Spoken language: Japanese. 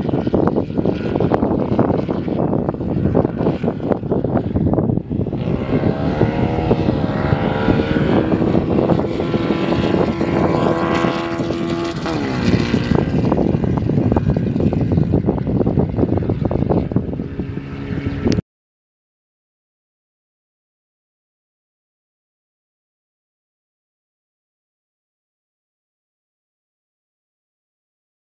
どうぞ。